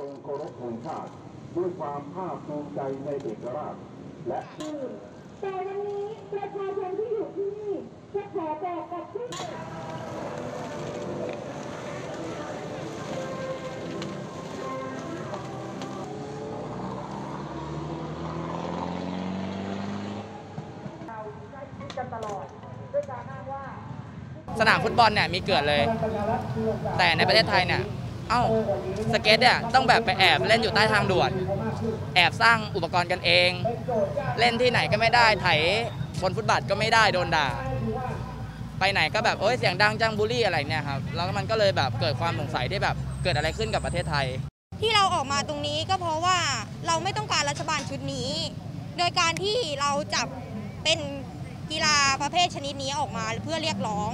ทรงเคารพธงชาติด้วยความภาคภูมิใจในเอกราช และแต่วันนี้ประชาชนที่อยู่ที่นี่จะขอบอกกับทุกคนสนามฟุตบอลเนี่ยมีเกิดเลย แต่ในประเทศไทยเนี่ย เอ้าสเก็ตเนี่ยต้องแบบไปแอบเล่นอยู่ใต้ทางด่วน แอบสร้างอุปกรณ์กันเอง เล่นที่ไหนก็ไม่ได้ไถบนฟุตบาทก็ไม่ได้โดนด่า ไปไหนก็แบบโอ้ยเสียงดังจังบูลลี่อะไรเนี่ยครับแล้วมันก็เลยแบบเกิดความสงสัยที่แบบเกิดอะไรขึ้นกับประเทศไทย ที่เราออกมาตรงนี้ก็เพราะว่าเราไม่ต้องการรัฐบาลชุดนี้ โดยการที่เราจับเป็นกีฬาประเภทชนิดนี้ออกมาเพื่อเรียกร้อง